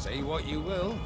Say what you will,